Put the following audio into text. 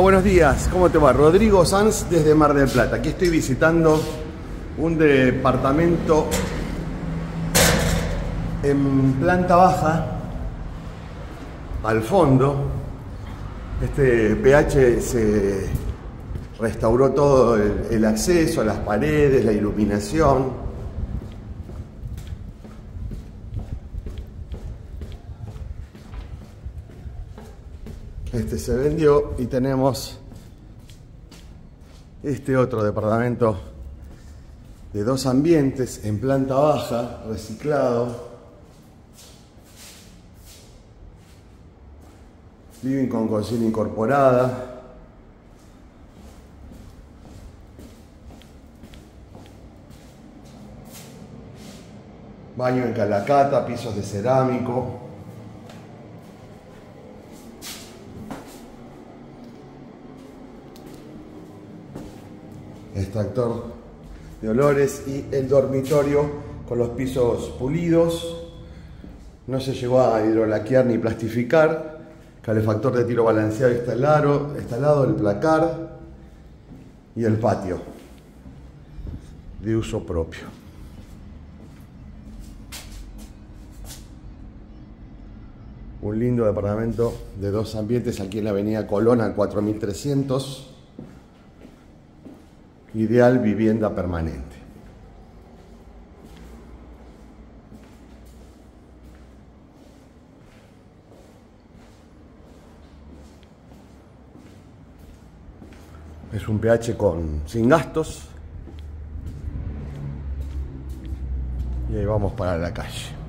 Buenos días, ¿cómo te va? Rodrigo Sanz desde Mar del Plata. Aquí estoy visitando un departamento en planta baja, al fondo. Este PH se restauró todo el, el acceso, las paredes, la iluminación. Este se vendió y tenemos este otro departamento de dos ambientes en planta baja, reciclado. Living con cocina incorporada. Baño en calacata, pisos de cerámico. Extractor de olores y el dormitorio con los pisos pulidos. No se llegó a hidrolaquear ni plastificar. Calefactor de tiro balanceado instalado, instalado el placar y el patio de uso propio. Un lindo departamento de dos ambientes aquí en la avenida Colón al 4300 ideal vivienda permanente. Es un pH con, sin gastos. Y ahí vamos para la calle.